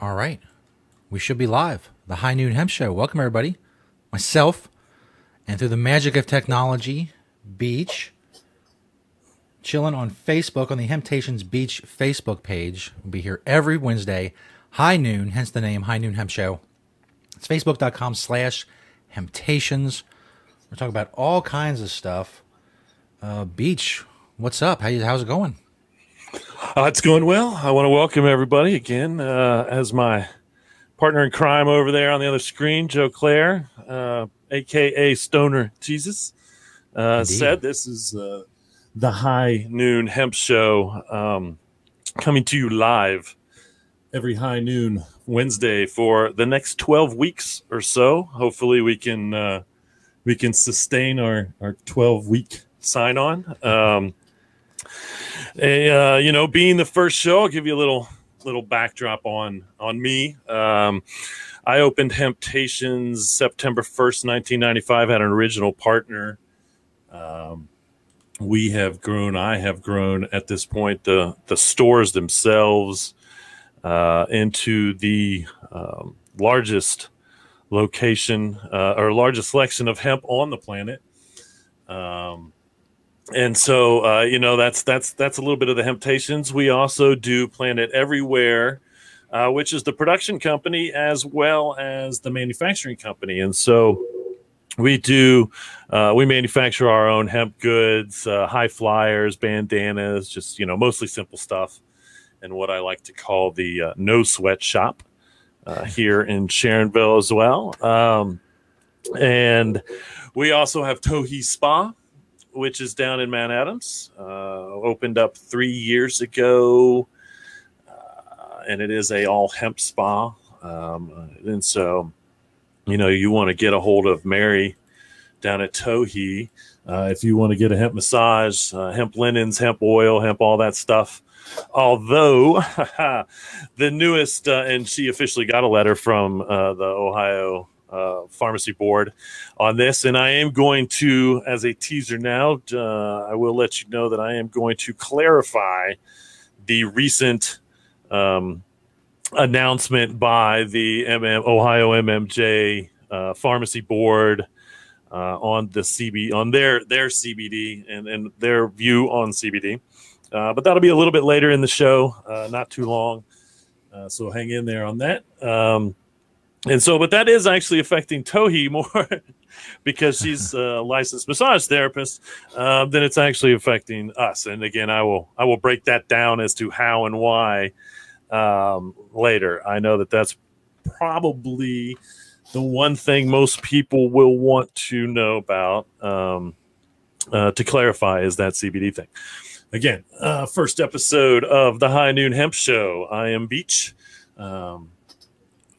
All right. We should be live. The High Noon Hemp Show. Welcome, everybody. Myself, and through the magic of technology, Beach, chilling on Facebook on the Hemptations Beach Facebook page. We'll be here every Wednesday, high noon, hence the name High Noon Hemp Show. It's facebook.com slash Hemptations. We're talking about all kinds of stuff. Uh, Beach, what's up? How you, how's it going? Uh, it's going well. I want to welcome everybody again uh, as my partner in crime over there on the other screen, Joe Claire, uh, aka Stoner Jesus, uh, said. This is uh, the High Noon Hemp Show um, coming to you live every high noon Wednesday for the next twelve weeks or so. Hopefully, we can uh, we can sustain our our twelve week sign on. Um, uh, you know, being the first show, I'll give you a little little backdrop on on me. Um, I opened Hemptations September first, nineteen ninety five. Had an original partner. Um, we have grown. I have grown at this point. The the stores themselves uh, into the um, largest location uh, or largest selection of hemp on the planet. Um, and so uh, you know that's that's that's a little bit of the Hemptations. We also do Planet Everywhere, uh, which is the production company as well as the manufacturing company, and so we do uh, we manufacture our own hemp goods, uh, high flyers, bandanas, just you know mostly simple stuff, and what I like to call the uh, no sweat shop uh, here in Sharonville as well. Um, and we also have Tohi Spa which is down in Mount Adams. Uh, opened up three years ago, uh, and it is a all hemp spa. Um, and so, you know, you want to get a hold of Mary down at Tohi uh, if you want to get a hemp massage, uh, hemp linens, hemp oil, hemp all that stuff. Although the newest, uh, and she officially got a letter from uh, the Ohio uh, pharmacy board on this. And I am going to, as a teaser now, uh, I will let you know that I am going to clarify the recent um, announcement by the MM, Ohio MMJ uh, pharmacy board. Uh, on the CB on their their CBD and, and their view on CBD, uh, but that'll be a little bit later in the show, uh, not too long. so hang in there on that. Um, and so, but that is actually affecting Tohi more because she's a licensed massage therapist uh, than it's actually affecting us. And again, I will I will break that down as to how and why um, later. I know that that's probably the one thing most people will want to know about. Um, uh, to clarify, is that CBD thing. Again, uh, first episode of the High Noon Hemp Show. I am Beach. Um,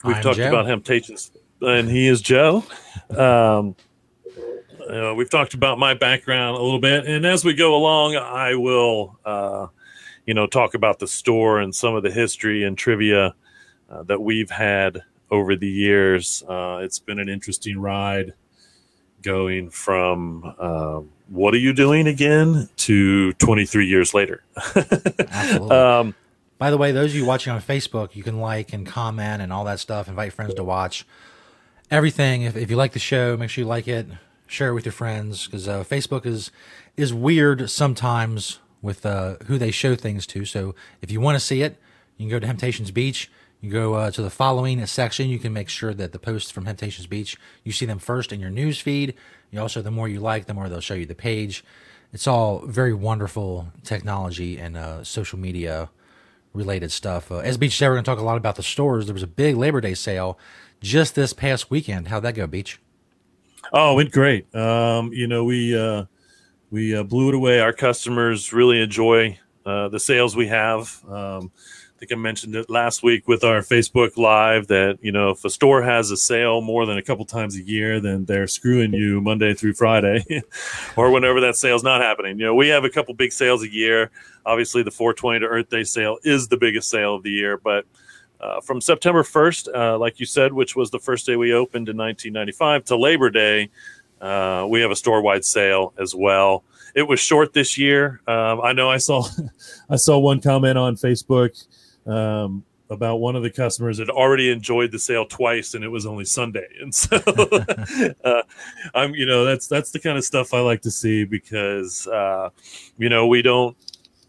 We've I'm talked Joe. about Hemptations, and he is Joe. Um, uh, we've talked about my background a little bit, and as we go along, I will, uh, you know, talk about the store and some of the history and trivia uh, that we've had over the years. Uh, it's been an interesting ride, going from um, "What are you doing again?" to 23 years later. um, by the way, those of you watching on Facebook, you can like and comment and all that stuff. Invite friends to watch everything. If, if you like the show, make sure you like it, share it with your friends because uh, Facebook is is weird sometimes with uh, who they show things to. So if you want to see it, you can go to Hemptations Beach. You go uh, to the following section. You can make sure that the posts from Hemptations Beach you see them first in your news feed. You also, the more you like, the more they'll show you the page. It's all very wonderful technology and uh, social media related stuff. Uh, as Beach said, we're going to talk a lot about the stores. There was a big Labor Day sale just this past weekend. How'd that go, Beach? Oh, it went great. Um, you know, we uh, we uh, blew it away. Our customers really enjoy uh, the sales we have. Um, I think I mentioned it last week with our Facebook Live that you know if a store has a sale more than a couple times a year, then they're screwing you Monday through Friday, or whenever that sale's not happening. You know, we have a couple big sales a year. Obviously, the 420 to Earth Day sale is the biggest sale of the year, but uh, from September 1st, uh, like you said, which was the first day we opened in 1995, to Labor Day, uh, we have a store-wide sale as well. It was short this year. Um, I know I saw I saw one comment on Facebook um, about one of the customers had already enjoyed the sale twice and it was only Sunday. And so uh, I'm, you know, that's that's the kind of stuff I like to see because uh, you know, we don't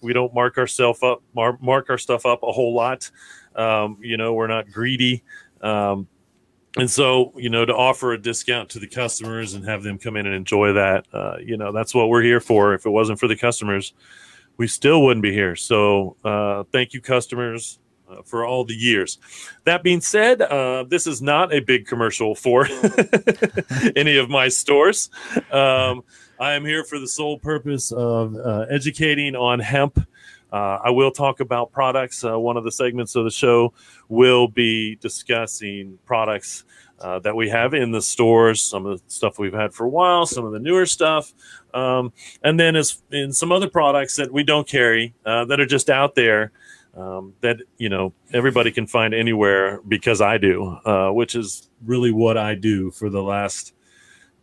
we don't mark ourselves up mark, mark our stuff up a whole lot. Um, you know, we're not greedy. Um, and so, you know, to offer a discount to the customers and have them come in and enjoy that, uh, you know, that's what we're here for. If it wasn't for the customers, we still wouldn't be here. So, uh, thank you, customers uh, for all the years. That being said, uh, this is not a big commercial for any of my stores. Um, I am here for the sole purpose of uh, educating on hemp. Uh, I will talk about products. Uh, one of the segments of the show will be discussing products uh, that we have in the stores, some of the stuff we've had for a while, some of the newer stuff, um, and then as in some other products that we don't carry that are just out there um, that you know everybody can find anywhere because I do, uh, which is really what I do for the last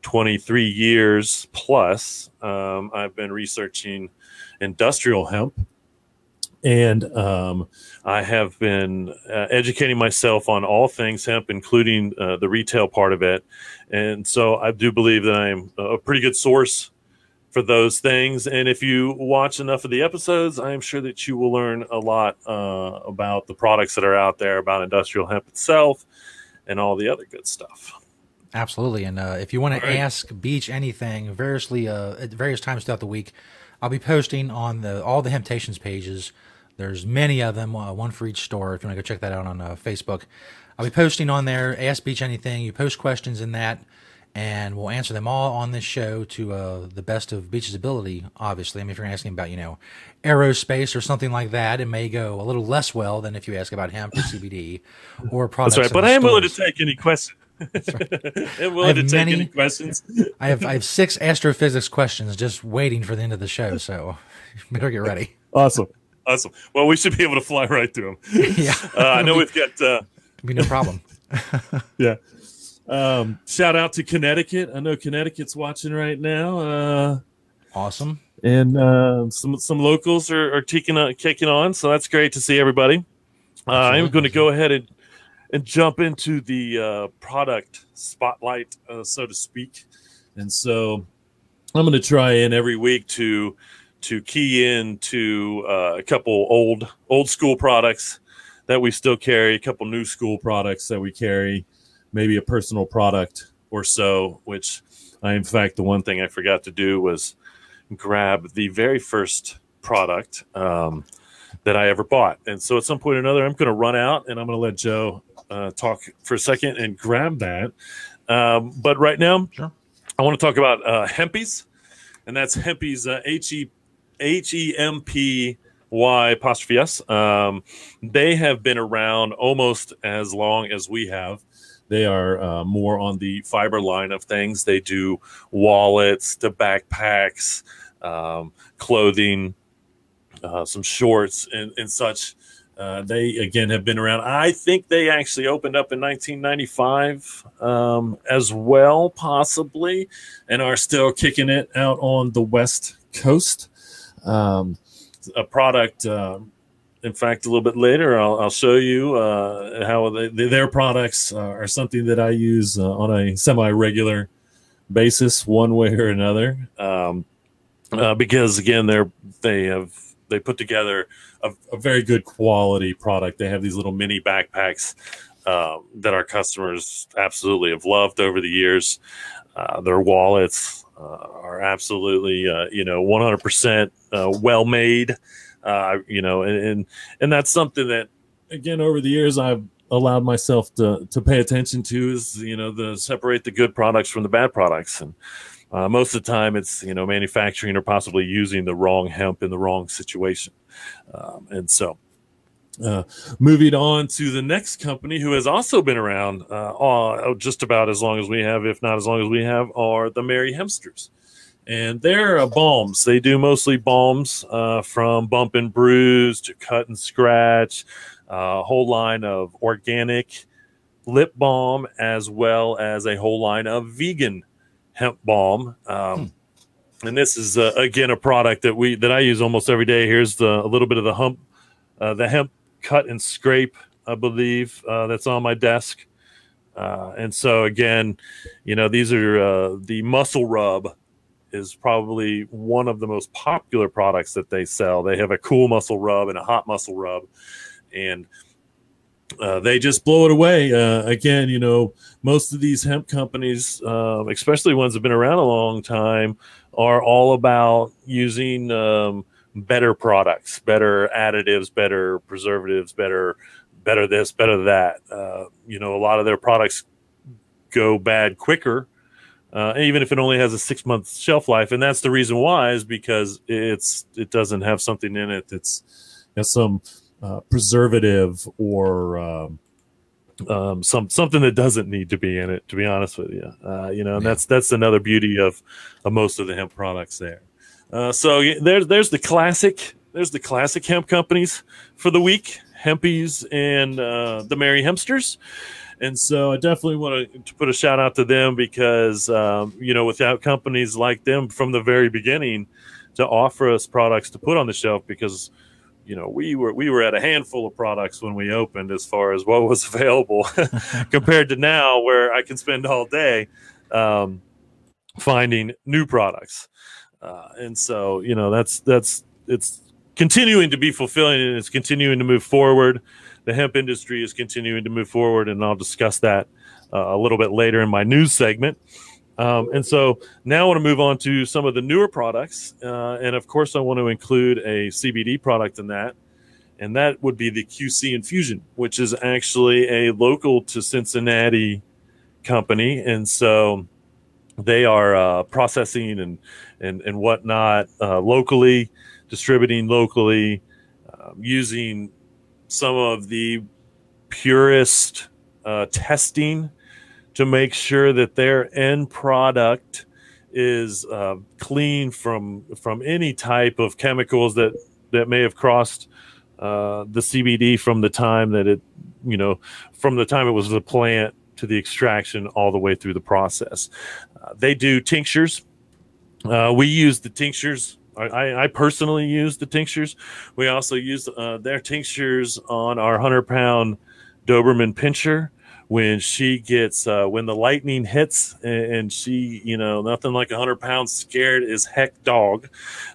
23 years plus. Um, I've been researching industrial hemp, and um, I have been uh, educating myself on all things hemp, including uh, the retail part of it. And so I do believe that I'm a pretty good source for those things. And if you watch enough of the episodes, I am sure that you will learn a lot uh, about the products that are out there, about industrial hemp itself, and all the other good stuff. Absolutely. And uh, if you want to ask Beach anything, variously uh, at various times throughout the week, I'll be posting on the all the Hemptations pages. There's many of them, uh, one for each store. If you want to go check that out on uh, Facebook, I'll be posting on there. Ask Beach anything. You post questions in that and we'll answer them all on this show to uh, the best of Beach's ability. Obviously, I mean, if you're asking about you know aerospace or something like that, it may go a little less well than if you ask about hemp or CBD or products. That's right, but I am willing to take any questions. I'm willing to take many, any questions. I have I have six astrophysics questions just waiting for the end of the show, so better get ready. Awesome, awesome. Well, we should be able to fly right through them. yeah, uh, I know we've got. Uh, be no problem. yeah. Um, shout out to Connecticut. I know Connecticut's watching right now. Uh, awesome. And uh, some some locals are, are taking on, kicking on, so that's great to see everybody. Uh, I'm going to go ahead and and jump into the uh, product spotlight, uh, so to speak. And so I'm going to try in every week to to key into uh, a couple old old school products that we still carry, a couple new school products that we carry, maybe a personal product or so, which I, in fact, the one thing I forgot to do was grab the very first product um, that I ever bought. And so at some point or another, I'm going to run out and I'm going to let Joe uh, talk for a second and grab that. Um, but right now, sure. I want to talk about uh, Hempy's, and that's Hempy's uh, H E H E M P Y apostrophe S. Um, they have been around almost as long as we have. They are uh, more on the fiber line of things. They do wallets, the backpacks, um, clothing, uh, some shorts, and, and such. Uh, they again have been around. I think they actually opened up in 1995 um, as well, possibly, and are still kicking it out on the West Coast. Um, a product uh, in fact, a little bit later, I'll, I'll show you uh, how they, their products are something that I use uh, on a semi-regular basis, one way or another. Um, uh, because again, they're they have they put together a, a, very good quality product. They have these little mini backpacks uh, that our customers absolutely have loved over the years. Uh, their wallets uh, are absolutely you know 100% well made. Uh, you know, and, and and that's something that again over the years I've allowed myself to to pay attention to is you know the separate the good products from the bad products and uh, most of the time it's you know manufacturing or possibly using the wrong hemp in the wrong situation um, and so uh, moving on to the next company who has also been around uh, just about as long as we have if not as long as we have are the merry hempsters and they're uh, balms. They do mostly balms uh, from bump and bruise to cut and scratch, uh, a whole line of organic lip balm as well as a whole line of vegan hemp balm. Um, hmm. And this is uh, again a product that we that I use almost every day. Here's the, a little bit of the hump, uh, the hemp cut and scrape I believe, uh, that's on my desk. Uh, and so again, you know, these are uh, the muscle rub is probably one of the most popular products that they sell. They have a cool muscle rub and a hot muscle rub, and uh, they just blow it away. Uh, again, you know, most of these hemp companies, uh, especially ones that have been around a long time, are all about using um, better products, better additives, better preservatives, better better this, better that. Uh, you know, a lot of their products go bad quicker, uh, even if it only has a six month shelf life. And that's the reason why is because it's it doesn't have something in it that's you know, some uh, preservative or um, um, some something that doesn't need to be in it. To be honest with you, uh, you know, and that's that's another beauty of, of most of the hemp products there. Uh, so there's there's the classic there's the classic hemp companies for the week. Hempy's and uh, the Merry Hempsters. And so I definitely want to put a shout out to them because, um, you know, without companies like them from the very beginning to offer us products to put on the shelf because, you know, we were we were at a handful of products when we opened as far as what was available compared to now where I can spend all day um, finding new products. Uh, and so, you know, that's that's it's continuing to be fulfilling and it's continuing to move forward. The hemp industry is continuing to move forward, and I'll discuss that uh, a little bit later in my news segment. Um, and so now I want to move on to some of the newer products. Uh, and of course, I want to include a CBD product in that. And that would be the QC Infusion, which is actually a local to Cincinnati company. And so they are uh, processing and, and, and whatnot uh, locally distributing locally, um, using some of the purest uh, testing to make sure that their end product is uh, clean from from any type of chemicals that that may have crossed uh, the CBD from the time that it you know from the time it was the plant to the extraction all the way through the process. Uh, they do tinctures. Uh, we use the tinctures. I, I personally use the tinctures. We also use uh, their tinctures on our 100 pound Doberman pinscher when she gets uh, when the lightning hits and, and, she you know nothing like 100 pounds scared is heck dog.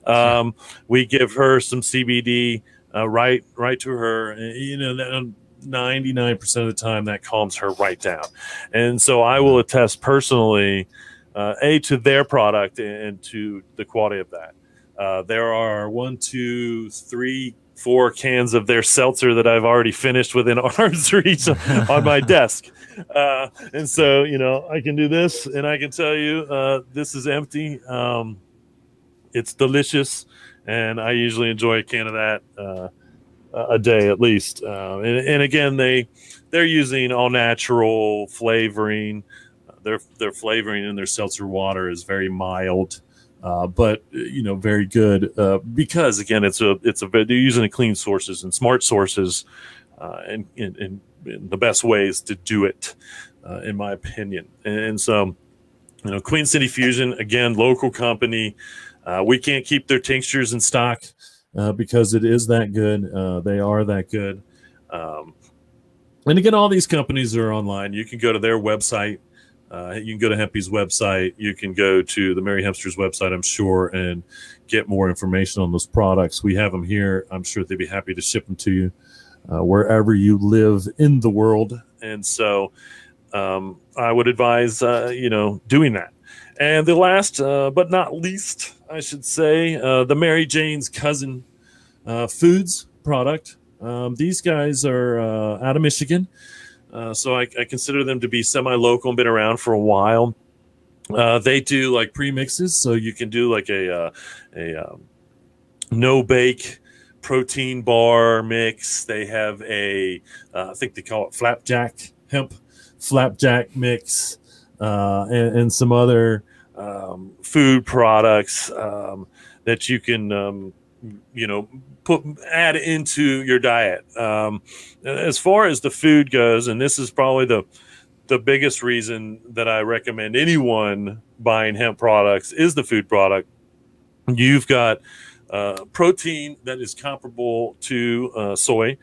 Um, we give her some cbd uh, right right to her you know that 99% of the time that calms her right down. And so i will attest personally uh, a to their product and to the quality of that uh, there are one, two, three, four cans of their seltzer that I've already finished within arm's reach on my desk. Uh, and so, you know, I can do this and I can tell you uh, this is empty. Um, it's delicious. And I usually enjoy a can of that uh, a day at least. Uh, and, and, again, they they're using all natural flavoring. Their their flavoring in their seltzer water is very mild. Uh, but you know, very good uh, because again, it's a it's a they're using clean sources and smart sources, uh, and, and, the best ways to do it, uh, in my opinion. And, and, so, you know, Queen City Fusion again, local company. Uh, we can't keep their tinctures in stock because it is that good. they are that good. Um, and again, all these companies are online. You can go to their website uh, you can go to Hempy's website. You can go to the Merry Hempsters website, I'm sure, and get more information on those products. We have them here. I'm sure they'd be happy to ship them to you uh, wherever you live in the world. And so um, I would advise, uh, you know, doing that. And the last, uh, but not least, I should say, uh, the Mary Jane's Cousin uh, Foods product. Um, these guys are out of Michigan. Uh, so I, I, consider them to be semi-local and been around for a while. Uh, they do like pre-mixes, so you can do like a uh, a um, no bake protein bar mix. They have a uh, I think they call it flapjack hemp flapjack mix, uh, and, and, some other um, food products um, that you can um, you know put add into your diet. Um, as far as the food goes, and this is probably the the biggest reason that I recommend anyone buying hemp products is the food product. You've got uh, protein that is comparable to uh, soy.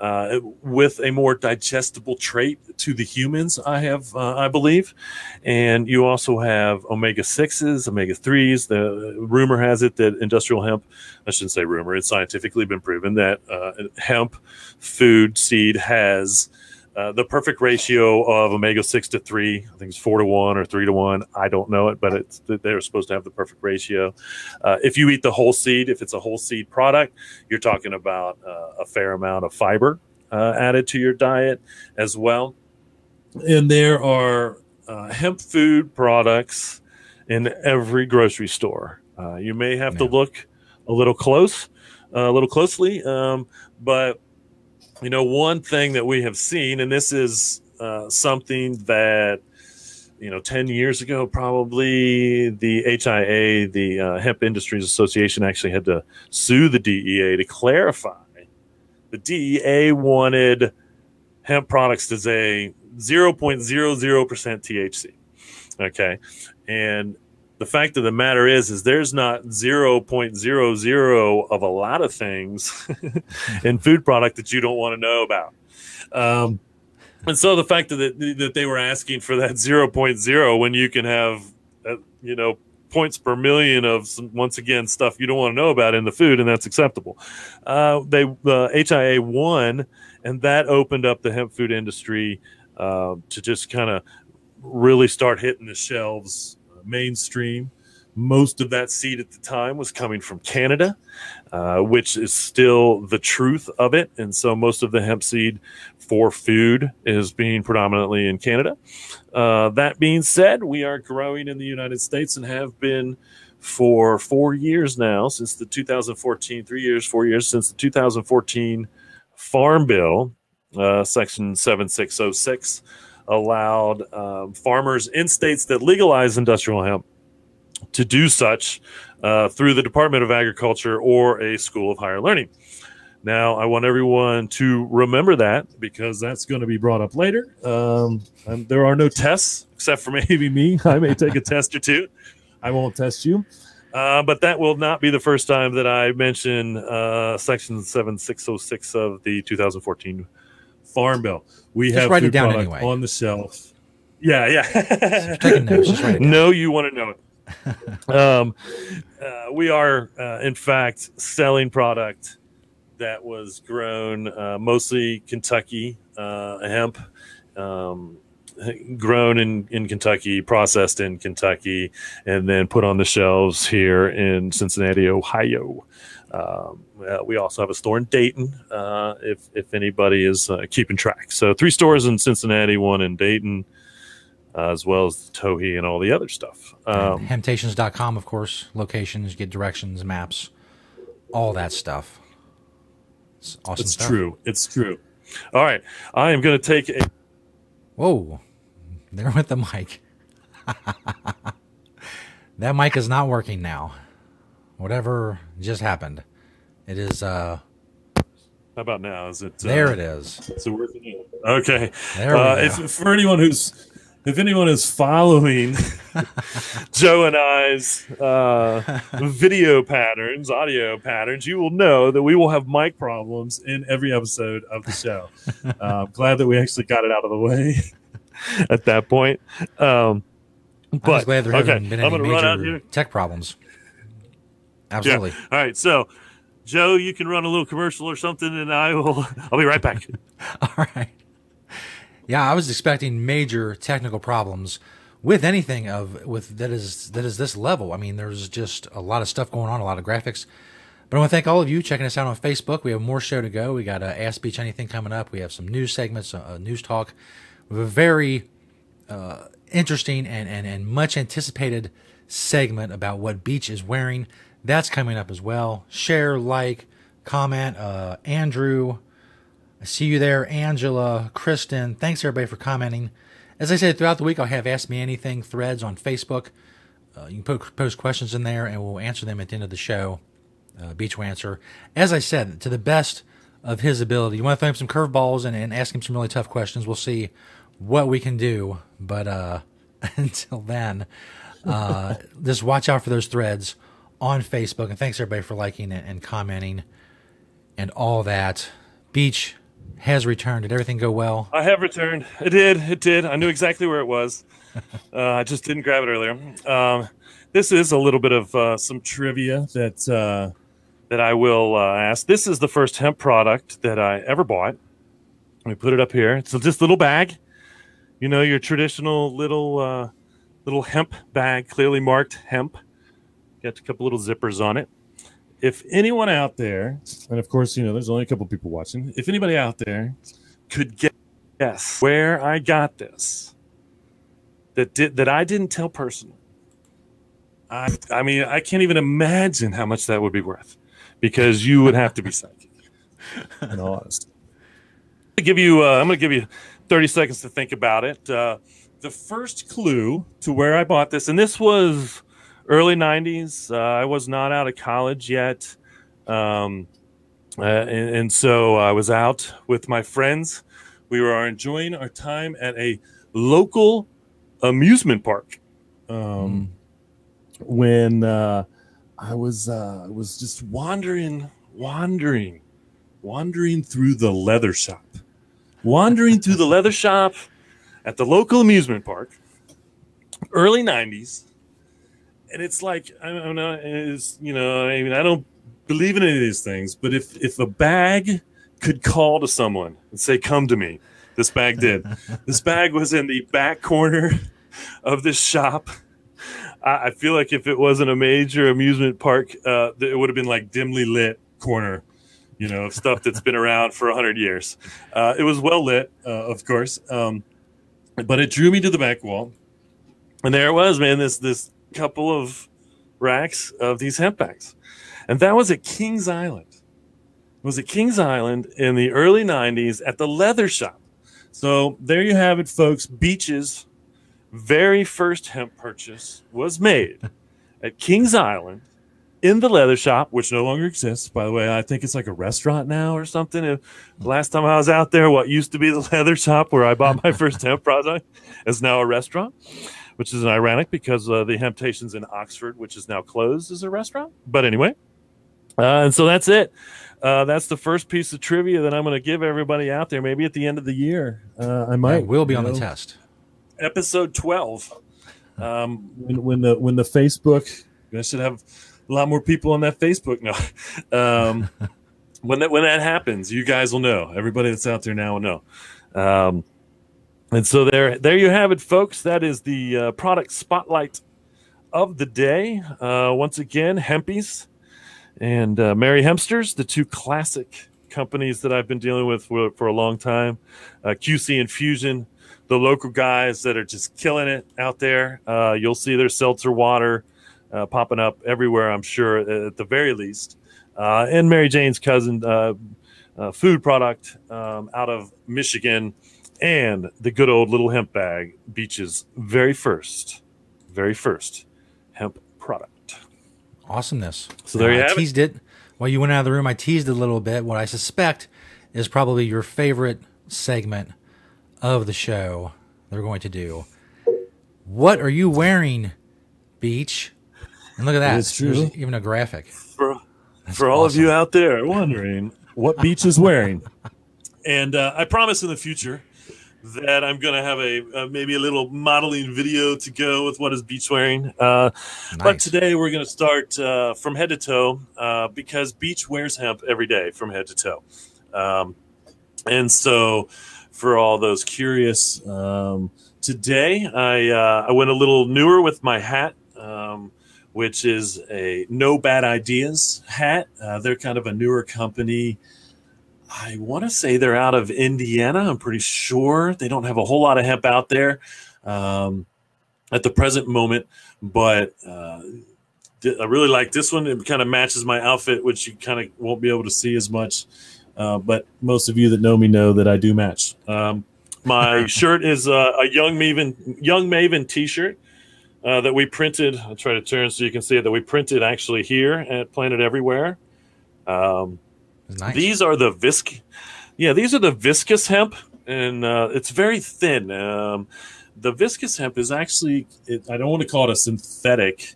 Uh, with a more digestible trait to the humans. I have, uh, I believe, and you also have omega sixes, omega threes. The rumor has it that industrial hemp, I shouldn't say rumor, it's scientifically been proven that uh, hemp food seed has uh, the perfect ratio of omega 6 to 3 i think it's 4 to 1 or 3 to 1 i don't know it but it's they're supposed to have the perfect ratio. Uh, if you eat the whole seed if it's a whole seed product you're talking about uh, a fair amount of fiber uh, added to your diet as well. And there are uh, hemp food products in every grocery store. You may have yeah. to look a little close a little closely um, but you know, one thing that we have seen, and this is uh, something that, you know, 10 years ago, probably the HIA, the uh, Hemp Industries Association, actually had to sue the DEA to clarify. The DEA wanted hemp products to say 0.00% THC. Okay. And the fact of the matter is is there's not 0.00 of a lot of things in food product that you don't want to know about. Um, and so the fact that that they were asking for that 0.0 when you can have uh, you know points per million of some, once again stuff you don't want to know about in the food and that's acceptable. Uh, they the hia won and that opened up the hemp food industry uh, to just kind of really start hitting the shelves mainstream. Most of that seed at the time was coming from Canada, uh, which is still the truth of it. And so most of the hemp seed for food is being predominantly in Canada. Uh, that being said, we are growing in the United States and have been for four years now, since the 2014, three years, four years, since the 2014 Farm Bill, uh, Section 7606 allowed um, farmers in states that legalize industrial hemp to do such uh, through the Department of Agriculture or a school of higher learning. Now, I want everyone to remember that because that's going to be brought up later. Um, there are no tests except for maybe me. I may take a test or two. I won't test you. Uh, but that will not be the first time that I mention uh, Section 7606 of the 2014 Farm Bill. We just have write it down anyway. on the shelf. Yeah, yeah. taking notes. Just write it down. No, you want to know it. um, uh, we are, uh, in fact, selling product that was grown uh, mostly Kentucky uh, hemp, um, grown in, in Kentucky, processed in Kentucky, and then put on the shelves here in Cincinnati, Ohio. Um, uh, we also have a store in Dayton, uh, if if anybody is uh, keeping track. So three stores in Cincinnati, one in Dayton, uh, as well as Tohi and all the other stuff. Um, Hemptations.com, of course, locations, get directions, maps, all that stuff. It's awesome. It's stuff. true. It's true. All right, I am going to take a. Whoa, there went the mic. that mic is not working now whatever just happened. It is. uh How about now? Is it? There uh, it is. So working. Okay. There uh, if, for anyone who's if anyone is following Joe and I's uh, video patterns, audio patterns, you will know that we will have mic problems in every episode of the show. Uh, I'm glad that we actually got it out of the way at that point. Um, but I'm glad there okay, haven't been any major tech problems. Absolutely. Yeah. All right. So, Joe, you can run a little commercial or something, and I will. I'll be right back. All right. Yeah, I was expecting major technical problems with anything of with that is that is this level. I mean, there's just a lot of stuff going on, a lot of graphics. But I want to thank all of you checking us out on Facebook. We have more show to go. We got uh, Ask Beach Anything coming up. We have some news segments, uh, news talk. We have a very uh, interesting and, and, and much anticipated segment about what Beach is wearing. That's coming up as well. Share, like, comment. Uh, Andrew, I see you there. Angela, Kristen, thanks everybody for commenting. As I said, throughout the week, I'll have Ask Me Anything threads on Facebook. Uh, you can post questions in there and we'll answer them at the end of the show. Uh, Beach will answer. As I said, to the best of his ability. You want to throw him some curveballs and, and ask him some really tough questions. We'll see what we can do. But uh, until then, uh, just watch out for those threads on Facebook. And thanks everybody for liking it and commenting and all that. Beach, has returned. Did everything go well? I have returned. It did. It did. I knew exactly where it was. Uh, I just didn't grab it earlier. Um, this is a little bit of uh, some trivia that uh, that I will uh, ask. This is the first hemp product that I ever bought. Let me put it up here. It's just little bag. You know your traditional little uh, little hemp bag, clearly marked hemp. Got a couple little zippers on it. If anyone out there, and of course you know there's only a couple people watching. If anybody out there could guess where I got this, that did that I didn't tell personally. I I mean I can't even imagine how much that would be worth, because you would have to be psychic. In all gonna give you uh, I'm gonna give you 30 seconds to think about it. Uh, the first clue to where I bought this, and this was early 90s. Uh, I was not out of college yet. Um, uh, and, and, so I was out with my friends. We were enjoying our time at a local amusement park. Um, mm. When uh, I was uh, was just wandering, wandering, wandering through the leather shop, wandering through the leather shop at the local amusement park, early '90s, and it's like I don't know, is you know, I mean, I don't believe in any of these things, but if if a bag could call to someone and say, "Come to me," this bag did. this bag was in the back corner of this shop. I, I feel like if it wasn't a major amusement park, uh, it would have been like dimly lit corner you know, stuff that's been around for a hundred years. Uh, it was well lit, uh, of course, um, but it drew me to the back wall, and there it was, man. This this couple of racks of these hemp bags, and that was at Kings Island. It was at Kings Island in the early '90s at the leather shop. So there you have it, folks. Beach's very first hemp purchase was made at Kings Island in the leather shop, which no longer exists. By the way, I think it's like a restaurant now or something. And mm-hmm. last time I was out there, what used to be the leather shop where I bought my first hemp product is now a restaurant, which is ironic because uh, the Hemptations in Oxford, which is now closed, is a restaurant. But anyway, uh, and so that's it. Uh, that's the first piece of trivia that I'm going to give everybody out there. Maybe at the end of the year, uh, I might. Yeah, will be on know, the test. Episode 12. Um, when, when the when the Facebook, I should have a lot more people on that Facebook now. Um, when that when that happens, you guys will know. Everybody that's out there now will know. Um, and so there, there you have it, folks. That is the uh, product spotlight of the day. Uh, once again, Hempy's and uh, Merry Hempsters, the two classic companies that I've been dealing with for, for a long time. Uh, QC Infusion, the local guys that are just killing it out there. Uh, you'll see their seltzer water uh, popping up everywhere, I'm sure, at the very least. And Mary Jane's cousin, food product um, out of Michigan, and the good old little hemp bag, Beach's very first, very first hemp product. Awesomeness. So there you I have teased it. it. While you went out of the room, I teased a little bit. What I suspect is probably your favorite segment of the show they're going to do. What are you wearing, Beach? And look at that. It's true. There's even a graphic. For, for all awesome. of you out there wondering what Beach is wearing. and uh, I promise in the future that I'm going to have a uh, maybe a little modeling video to go with what is Beach wearing. Uh, nice. But today we're going to start uh, from head to toe uh, because Beach wears hemp every day from head to toe. Um, and so for all those curious, um, today I, uh, I went a little newer with my hat. Um, which is a No Bad Ideas hat. Uh, they're kind of a newer company. I want to say they're out of Indiana. I'm pretty sure they don't have a whole lot of hemp out there um, at the present moment, but uh, I really like this one. It kind of matches my outfit, which you kind of won't be able to see as much. Uh, but most of you that know me know that I do match. Um, my shirt is uh, a JungMaven young Maven T-shirt uh, that we printed. I'll try to turn so you can see it. That we printed actually here at Planet Everywhere. Um, nice. These are the visc. Yeah, these are the viscose hemp, and uh, it's very thin. Um, the viscose hemp is actually. It, I don't want to call it a synthetic,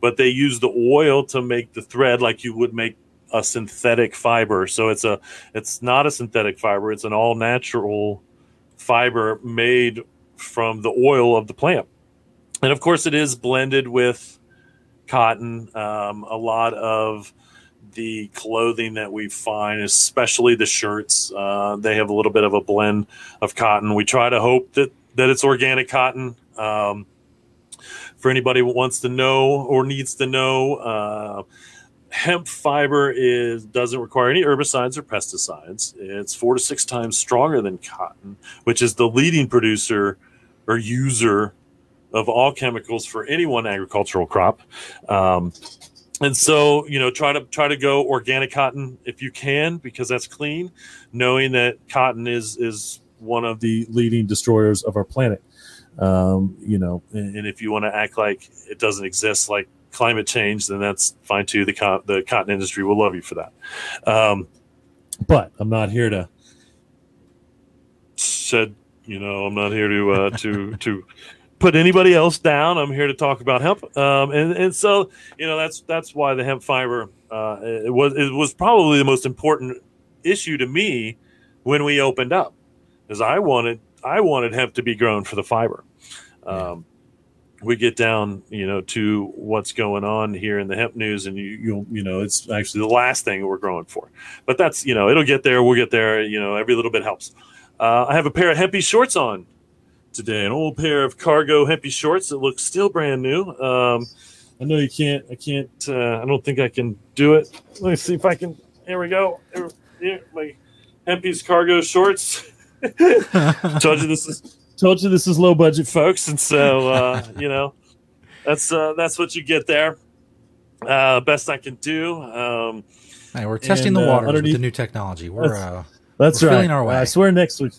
but they use the oil to make the thread like you would make a synthetic fiber. So it's a it's not a synthetic fiber. It's an all natural fiber made from the oil of the plant, and of course it is blended with cotton. Um, a lot of the clothing that we find, especially the shirts, uh, they have a little bit of a blend of cotton. We try to hope that that it's organic cotton. Um, for anybody who wants to know or needs to know, uh, hemp fiber is doesn't require any herbicides or pesticides. It's four to six times stronger than cotton, which is the leading producer or user of all chemicals for any one agricultural crop. Um, and so, you know, try to try to go organic cotton if you can, because that's clean. Knowing that cotton is is one of the leading destroyers of our planet. Um, you know, and, and if you want to act like it doesn't exist, like climate change, then that's fine too. The co- the cotton industry will love you for that. Um, but I'm not here to said, you know, I'm not here to uh, to to put anybody else down. I'm here to talk about hemp, um, and and so you know that's that's why the hemp fiber uh, it was it was probably the most important issue to me when we opened up, is I wanted I wanted hemp to be grown for the fiber. Um, we get down, you know, to what's going on here in the hemp news, and you, you, you know, it's actually the last thing we're growing for. But that's, you know, it'll get there. We'll get there. You know, every little bit helps. Uh, I have a pair of hempy shorts on today, an old pair of cargo hempy shorts that look still brand new. Um, I know you can't. I can't. Uh, I don't think I can do it. Let me see if I can. Here we go. Here, my hempy's cargo shorts. Told you this is told you this is low budget, folks, and so uh, you know that's uh, that's what you get there. Uh, best I can do. Um, Hey, we're testing And, the uh, waters with the new technology. We're That's- uh, that's We're right. feeling our way. I swear next week.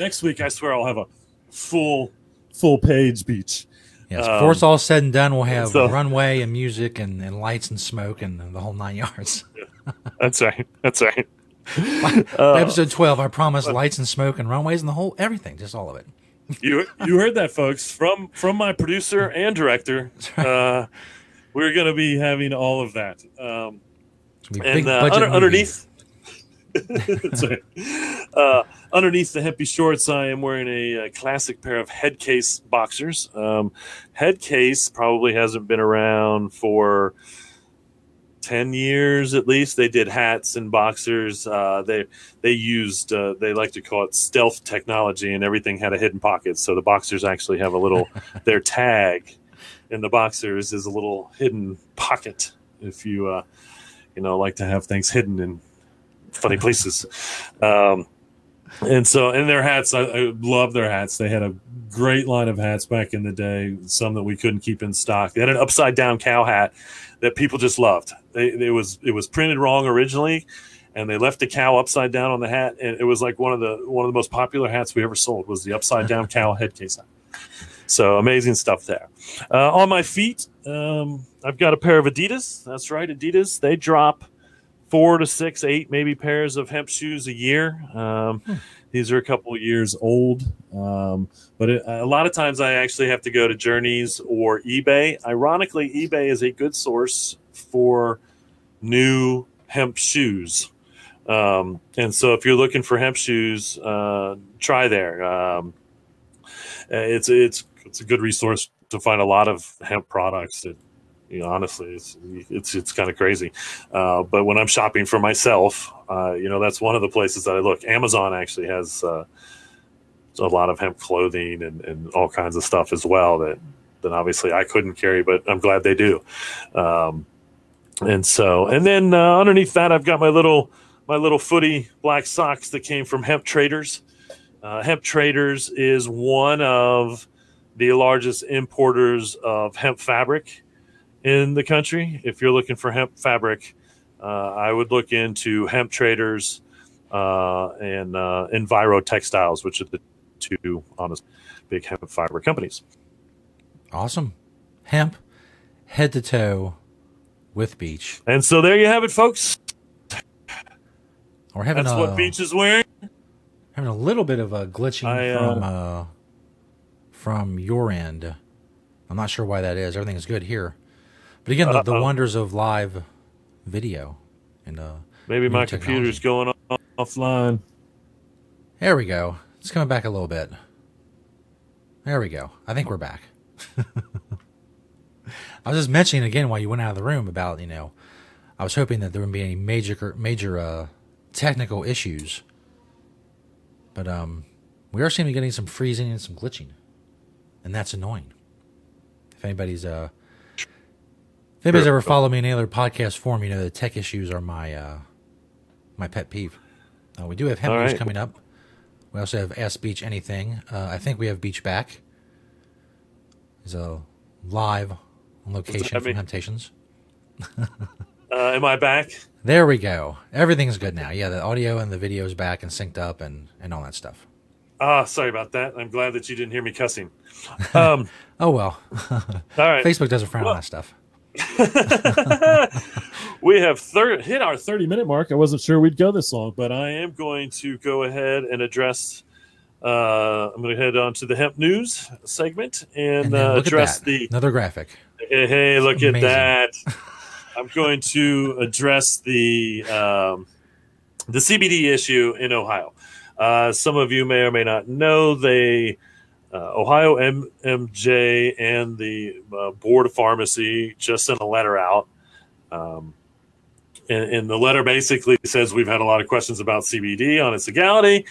Next week, I swear I'll have a full full page beach. yes, Um, before it's all said and done, we'll have so- runway and music and, and lights and smoke and the whole nine yards. That's right. That's right. Uh, episode twelve, I promise lights and smoke and runways and the whole everything, just all of it. you you heard that, folks, from from my producer and director. Uh, we're going to be having all of that. Um, It's gonna be a big and uh, under, underneath That's right. Uh, underneath the hempy shorts i am wearing a, uh classic pair of headcase boxers. Um, headcase probably hasn't been around for 10 years at least. They did hats and boxers. Uh, they they used uh, they like to call it stealth technology and everything had a hidden pocket so the boxers actually have a little their tag in the boxers is a little hidden pocket if you uh, you know like to have things hidden in funny places. Um, and so and their hats I, I love their hats. They had a great line of hats back in the day some that we couldn't keep in stock. They had an upside down cow hat that people just loved. They, it was it was printed wrong originally and they left the cow upside down on the hat and it was like one of the one of the most popular hats we ever sold was the upside down cow head case hat. So amazing stuff there. Uh, on my feet um, i've got a pair of adidas. That's right adidas. They drop four to six, eight maybe pairs of hemp shoes a year. Um, These are a couple of years old, um, but it, a lot of times I actually have to go to Journeys or eBay. Ironically, eBay is a good source for new hemp shoes. Um, and so, if you're looking for hemp shoes, uh, try there. Um, it's it's it's a good resource to find a lot of hemp products that you know, honestly, it's it's it's kind of crazy. Uh, but when I'm shopping for myself, uh, you know, that's one of the places that I look. Amazon actually has uh, a lot of hemp clothing and, and all kinds of stuff as well that that obviously I couldn't carry, but I'm glad they do. Um, and so, and then uh, underneath that, I've got my little my little footy black socks that came from Hemp Traders. Uh, hemp Traders is one of the largest importers of hemp fabric in the country. If you're looking for hemp fabric, uh, I would look into Hemp Traders uh, and uh, Enviro Textiles, which are the two honest big hemp fiber companies. Awesome. Hemp, head to toe, with beach. And so there you have it, folks. We're having That's a, what Beach is wearing. having a little bit of a glitching I, uh, from uh, from your end. I'm not sure why that is. Everything's good here, but again, the, the wonders of live video and uh, Maybe my technology. computer's going off- offline. There we go. It's coming back a little bit. There we go. I think we're back. I was just mentioning again while you went out of the room about you know, I was hoping that there wouldn't be any major major uh, technical issues, but um, we are seeing getting some freezing and some glitching, and that's annoying. If anybody's uh, if anybody's ever followed me in any other podcast form, you know the tech issues are my uh, my pet peeve. Uh, we do have hemp news right. coming up. We also have Ask Beach Anything. Uh, I think we have Beach back. He's a live location from? Hemptations. Uh, am I back? There we go. Everything's good now. Yeah, the audio and the video is back and synced up and, and all that stuff. Ah, sorry about that. I'm glad that you didn't hear me cussing. Um, Oh well, all right. Facebook doesn't frown on that stuff. we have thir- hit our 30 minute mark. I wasn't sure we'd go this long, but I am going to go ahead and address. Uh, I'm going to head on to the hemp news segment and, And uh, address the. Another graphic. Hey, hey, look Amazing. at that! I'm going to address the um, the CBD issue in Ohio. Uh, some of you may or may not know they uh, Ohio MMJ and the uh, Board of Pharmacy just sent a letter out. Um, and, and the letter basically says we've had a lot of questions about CBD on its legality,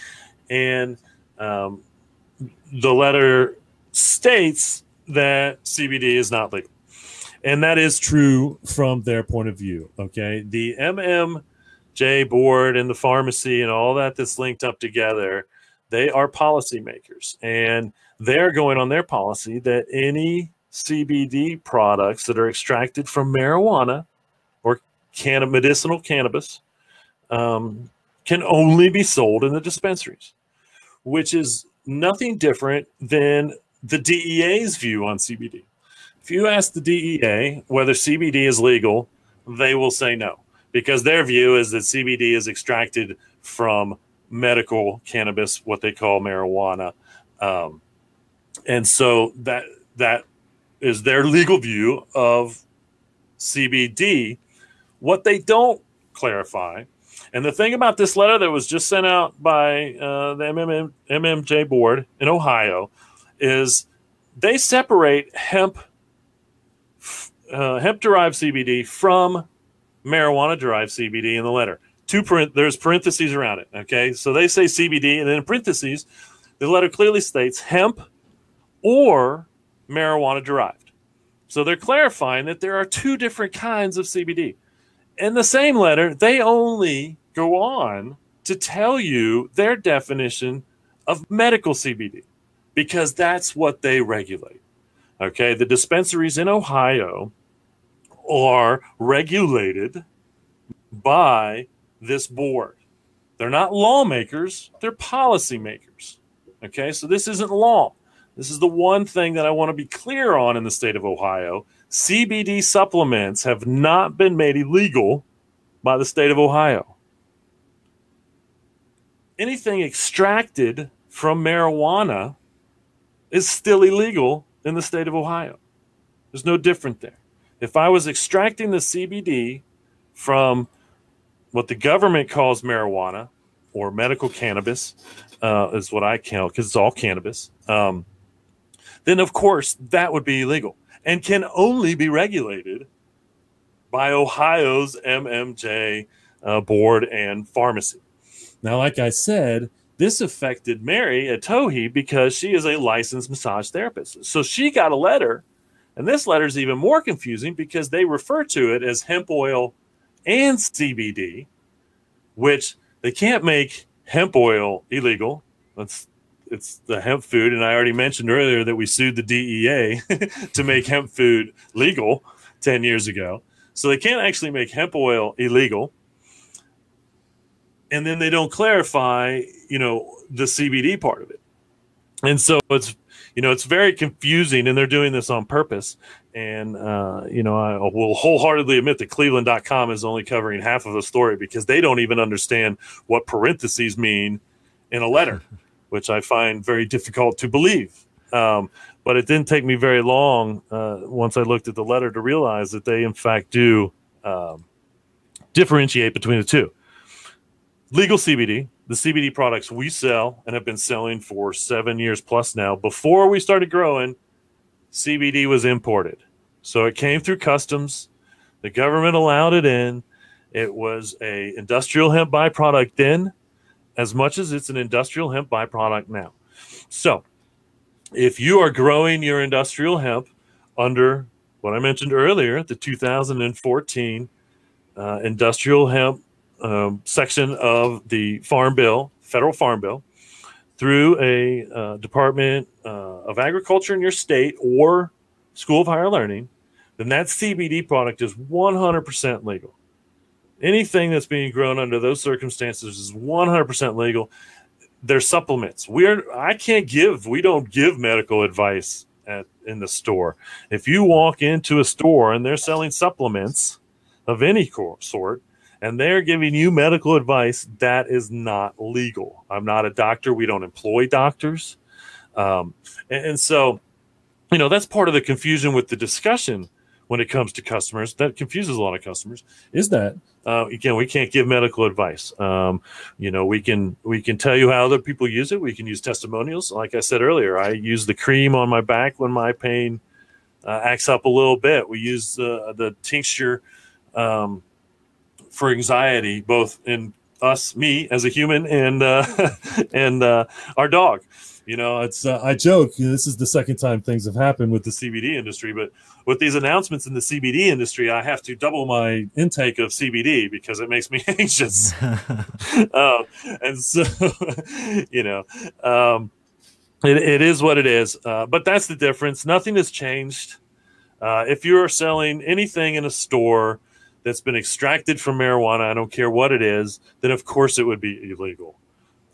and um, the letter states that CBD is not legal, and that is true from their point of view. Okay, the MMJ board and the pharmacy and all that that's linked up together, they are policymakers, and they're going on their policy that any CBD products that are extracted from marijuana or canna- medicinal cannabis um, can only be sold in the dispensaries, which is nothing different than the DEA's view on CBD. If you ask the DEA whether CBD is legal, they will say no, because their view is that CBD is extracted from medical cannabis, what they call marijuana. Um, and so that that is their legal view of CBD. What they don't clarify, and the thing about this letter that was just sent out by uh, the MMM, MMJ board in Ohio is they separate hemp uh, hemp derived CBD from marijuana derived CBD in the letter. Two parent, there's parentheses around it. Okay, so they say CBD, and then in parentheses, the letter clearly states hemp or marijuana derived. So they're clarifying that there are two different kinds of CBD. In the same letter, they only go on to tell you their definition of medical CBD because that's what they regulate. Okay, the dispensaries in Ohio are regulated by this board. They're not lawmakers, they're policymakers. Okay, so this isn't law. This is the one thing that I want to be clear on in the state of Ohio. CBD supplements have not been made illegal by the state of Ohio. Anything extracted from marijuana is still illegal in the state of Ohio. There's no different there. If I was extracting the CBD from what the government calls marijuana or medical cannabis, uh, is what I count because it's all cannabis, um, then of course that would be illegal and can only be regulated by Ohio's MMJ uh, board and pharmacy. Now, like I said, this affected Mary at Tohi because she is a licensed massage therapist. So she got a letter, and this letter is even more confusing because they refer to it as hemp oil and CBD, which they can't make hemp oil illegal. That's it's the hemp food, and I already mentioned earlier that we sued the DEA to make hemp food legal ten years ago. So they can't actually make hemp oil illegal and then they don't clarify, you know, the CBD part of it. And so it's, you know, it's very confusing, and they're doing this on purpose. And, uh, you know, I will wholeheartedly admit that Cleveland.com is only covering half of the story because they don't even understand what parentheses mean in a letter, which I find very difficult to believe. Um, but it didn't take me very long uh, once I looked at the letter to realize that they, in fact, do um, differentiate between the two. Legal CBD, the CBD products we sell and have been selling for seven years plus now. Before we started growing, CBD was imported. So it came through customs. The government allowed it in. It was a industrial hemp byproduct then, as much as it's an industrial hemp byproduct now. So if you are growing your industrial hemp under what I mentioned earlier, the 2014 uh, industrial hemp um, section of the Farm Bill, federal Farm Bill, through a uh, Department uh, of Agriculture in your state or School of Higher Learning, then that CBD product is 100% legal. Anything that's being grown under those circumstances is 100% legal. They're supplements. We're I can't give. We don't give medical advice at in the store. If you walk into a store and they're selling supplements of any sort, and they're giving you medical advice, that is not legal. I'm not a doctor. We don't employ doctors. Um, and, and, so, you know, that's part of the confusion with the discussion when it comes to customers. That confuses a lot of customers. Is that uh, again, we can't give medical advice. Um, you know, we can we can tell you how other people use it. We can use testimonials. Like I said earlier, I use the cream on my back when my pain uh, acts up a little bit. We use the the tincture. Um, for anxiety, both in us, me as a human, and uh, and uh, our dog. You know, it's uh, I joke. this is the second time things have happened with the CBD industry, but with these announcements in the CBD industry, I have to double my intake of CBD because it makes me anxious. um, and so, you know, um, it, it is what it is. Uh, but that's the difference. Nothing has changed. Uh, if you're selling anything in a store that's been extracted from marijuana, I don't care what it is, then of course it would be illegal.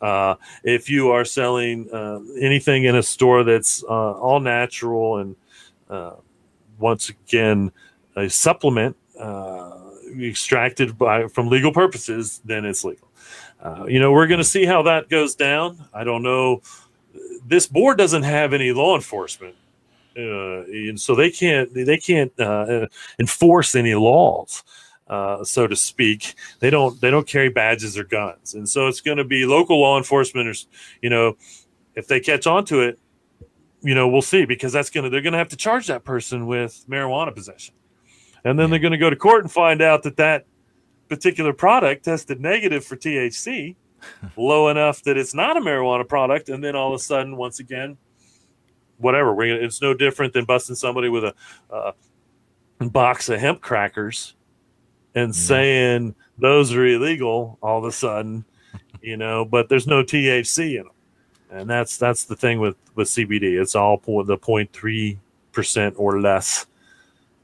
Uh, if you are selling uh, anything in a store that's uh, all natural and uh, once again a supplement uh, extracted by from legal purposes, then it's legal. Uh, you know, we're going to see how that goes down. I don't know. This board doesn't have any law enforcement, and so they can't they can't enforce any laws uh, so to speak. They don't they don't carry badges or guns, and so it's going to be local law enforcement or you know if they catch on to it, you know we'll see because that's gonna they're gonna have to charge that person with marijuana possession, and then yeah. they're going to go to court and find out that that particular product tested negative for THC. low enough that it's not a marijuana product, and then all of a sudden, once again, whatever. We're gonna, it's no different than busting somebody with a, a box of hemp crackers and saying those are illegal all of a sudden, you know, but there's no THC in them. And that's that's the thing with with CBD. It's all po- the 0.3 percent or less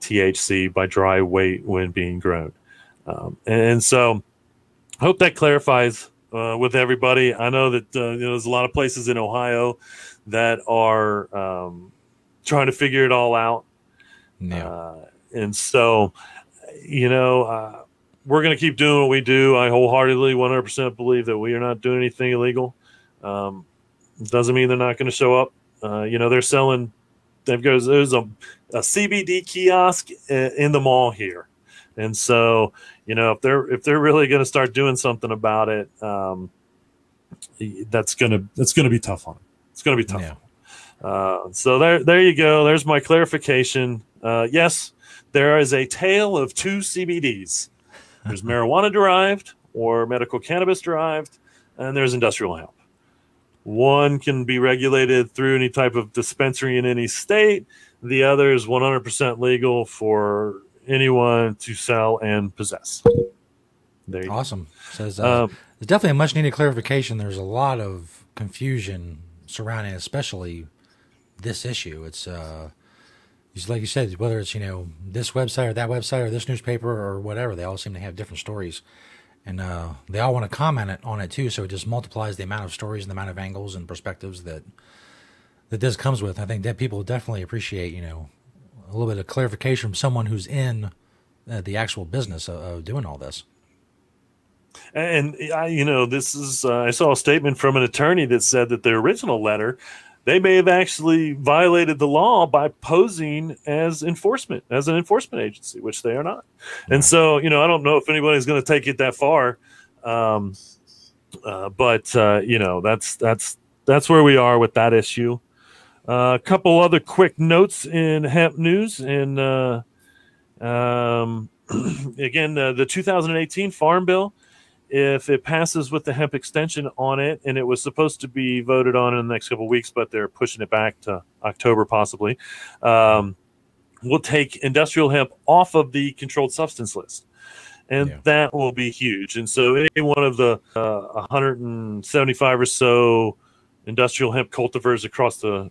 THC by dry weight when being grown. Um, and, and, so, I hope that clarifies uh, with everybody. I know that uh, you know, there's a lot of places in Ohio that are um, trying to figure it all out. Yeah. Uh, and so you know, uh, we're going to keep doing what we do. I wholeheartedly, 100% believe that we are not doing anything illegal. Um, doesn't mean they're not going to show up. Uh, you know, they're selling. They've got there's a, a CBD kiosk in the mall here, and so you know if they're if they're really going to start doing something about it, um, that's gonna that's gonna be tough on them. It's gonna be tough. Yeah. Uh, so there there you go. There's my clarification. Uh, yes, there is a tale of two CBDs. There's marijuana derived or medical cannabis derived, and there's industrial hemp. One can be regulated through any type of dispensary in any state. The other is 100% legal for anyone to sell and possess. There awesome. Says uh, um, there's definitely a much needed clarification. There's a lot of confusion surrounding, especially this issue. It's uh, like you said, whether it's you know this website or that website or this newspaper or whatever, they all seem to have different stories, and uh, they all want to comment on it too. So it just multiplies the amount of stories and the amount of angles and perspectives that that this comes with. I think that people definitely appreciate you know a little bit of clarification from someone who's in uh, the actual business of, of, doing all this. And I, you know, this is uh, I saw a statement from an attorney that said that the original letter they may have actually violated the law by posing as enforcement, as an enforcement agency, which they are not. And so, you know, I don't know if anybody's going to take it that far, um, uh, but uh, you know, that's that's that's where we are with that issue. Uh, a couple other quick notes in hemp news, and uh, um, again, uh, the 2018 Farm Bill if it passes with the hemp extension on it, and it was supposed to be voted on in the next couple weeks, but they're pushing it back to October possibly, um, we'll take industrial hemp off of the controlled substance list. And yeah. that will be huge. And so, any one of the uh, 175 or so industrial hemp cultivars across the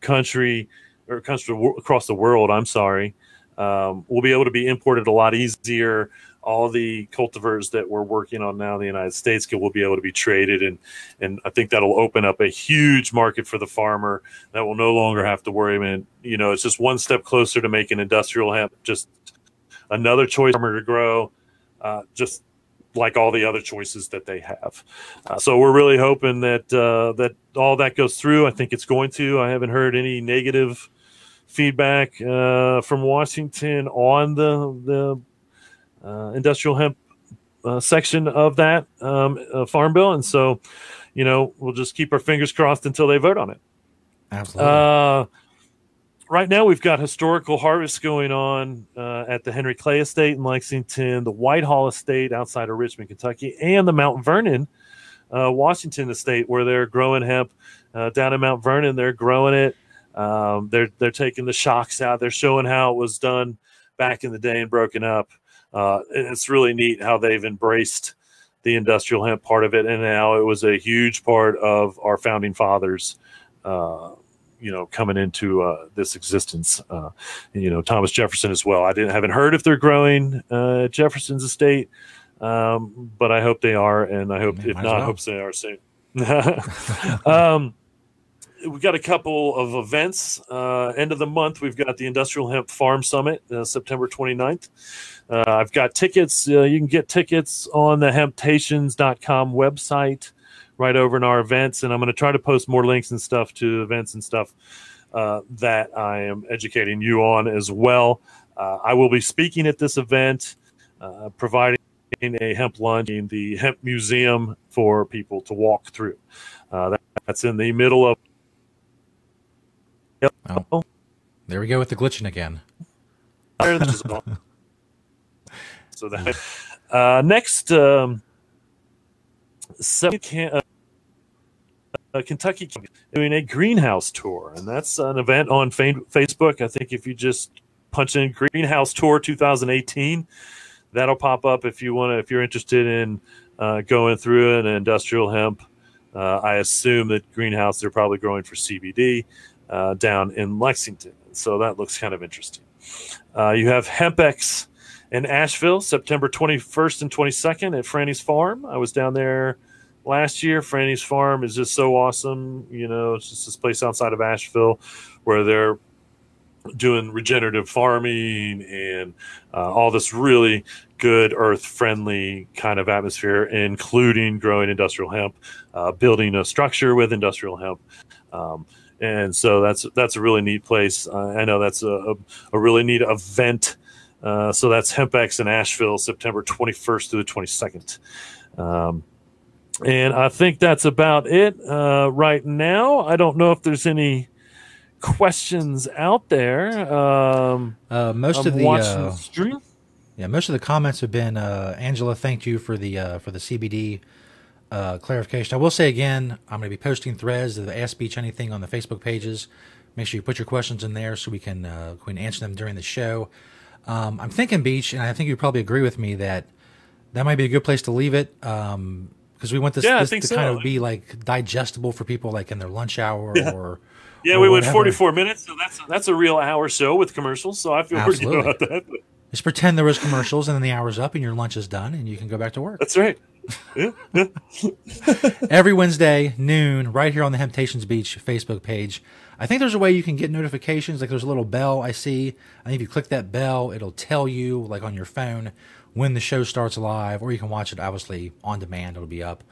country or country across the world, I'm sorry, um, will be able to be imported a lot easier all the cultivars that we're working on now in the United States will be able to be traded, and and I think that'll open up a huge market for the farmer that will no longer have to worry. I you know, it's just one step closer to making industrial hemp just another choice farmer to grow, uh, just like all the other choices that they have. Uh, so we're really hoping that uh, that all that goes through. I think it's going to. I haven't heard any negative feedback uh, from Washington on the the industrial hemp uh, section of that um, uh, farm bill, and so you know we'll just keep our fingers crossed until they vote on it. Absolutely. Uh, right now, we've got historical harvests going on uh, at the Henry Clay Estate in Lexington, the Whitehall Estate outside of Richmond, Kentucky, and the Mount Vernon, uh, Washington Estate, where they're growing hemp. down in Mount Vernon, they're growing it. Um, they're they're taking the shocks out. They're showing how it was done back in the day and broken up uh, it's really neat how they've embraced the industrial hemp part of it, and now it was a huge part of our founding fathers. Uh, you know, coming into uh, this existence, uh, you know, Thomas Jefferson as well. I didn't haven't heard if they're growing uh, Jefferson's estate, um, but I hope they are, and I hope if not, well. I hope they are soon. um, we got a couple of events. Uh, end of the month, we've got the Industrial Hemp Farm Summit, uh, September 29th. Uh, I've got tickets. Uh, you can get tickets on the hemptations.com website right over in our events. And I'm going to try to post more links and stuff to events and stuff uh, that I am educating you on as well. Uh, I will be speaking at this event, providing a hemp lunch in the hemp museum for people to walk through. That, that's in the middle of Oh, there we go with the glitching again. so that uh, next um, can, uh, uh, Kentucky doing a greenhouse tour, and that's an event on fa- Facebook. I think if you just punch in greenhouse tour 2018, that'll pop up if you want to. If you're interested in uh, going through an industrial hemp, uh, I assume that greenhouse they're probably growing for CBD uh, down in Lexington. So that looks kind of interesting. Uh, you have HempX in Asheville, September 21st and 22nd at Franny's Farm. I was down there last year. Franny's Farm is just so awesome. You know, it's just this place outside of Asheville where they're doing regenerative farming and uh, all this really good earth friendly kind of atmosphere, including growing industrial hemp, uh, building a structure with industrial hemp. Um, and so that's that's a really neat place. Uh, I know that's a, a, really neat event. Uh, so that's HempX in Asheville, September 21st through the 22nd. Um, and I think that's about it uh, right now. I don't know if there's any questions out there. Um, uh, most I'm of the, uh, the stream. Yeah, most of the comments have been uh, Angela. Thanked you for the for the CBD uh, clarification. I will say again, I'm going to be posting threads of the Ask Beach Anything on the Facebook pages. Make sure you put your questions in there so we can uh, we can answer them during the show. Um, I'm thinking Beach, and I think you probably agree with me that that might be a good place to leave it because um, we want this, yeah, this to so. kind of be like digestible for people, like in their lunch hour yeah. or. Yeah, or we went 44 minutes, so that's that's a real hour show with commercials. So I feel Absolutely. pretty good about that. Just pretend there was commercials, and then the hour's up, and your lunch is done, and you can go back to work. That's right. Every Wednesday, noon, right here on the Hemptations Beach Facebook page. I think there's a way you can get notifications. Like there's a little bell I see. I think if you click that bell, it'll tell you, like on your phone, when the show starts live, or you can watch it obviously on demand. It'll be up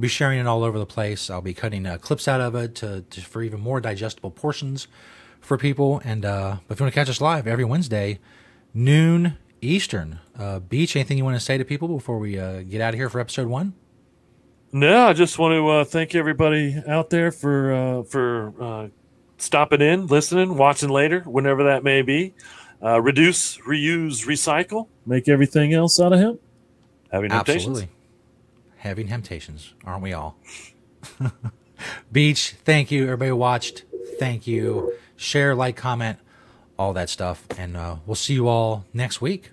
We'll be sharing it all over the place. I'll be cutting uh, clips out of it to, to, for even more digestible portions for people. And uh, if you want to catch us live every Wednesday, noon Eastern. Uh, Beach, anything you want to say to people before we uh, get out of here for episode one? No, I just want to uh, thank everybody out there for uh, for uh, stopping in, listening, watching later, whenever that may be. Uh, reduce, reuse, recycle. Make everything else out of hemp. Having temptations. Absolutely. Having temptations, aren't we all? Beach, thank you. Everybody watched, thank you. Share, like, comment, all that stuff. And uh, we'll see you all next week.